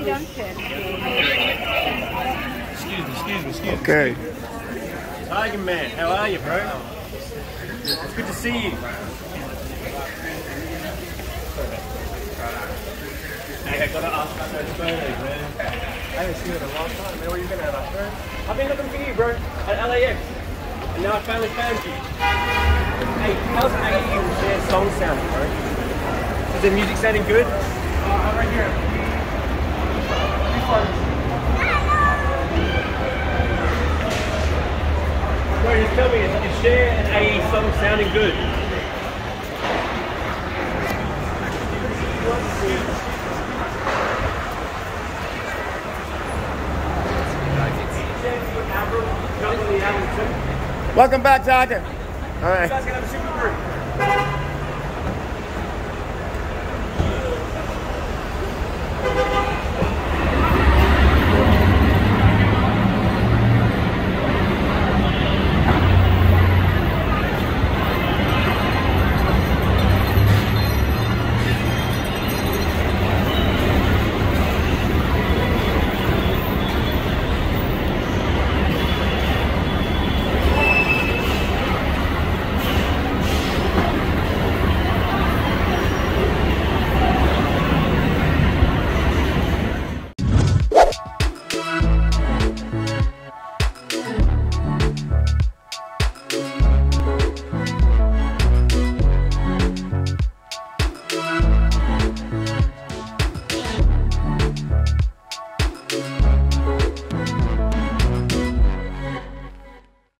Okie dokie. Excuse me, excuse me, excuse me. Okay. Tyga Man, how are you, bro? It's good to see you. Hey, I gotta ask about those photos, man. I haven't seen you in a long time, man. Where you been at, like, bro? I've been looking for you, bro, at LAX. And now I finally found you. Hey, how's AE and Cher's song sounding, bro? Is the music sounding good? Uh, right here. Tell me, is, is Cher and AE song sounding good? Welcome back, Tyga. All right.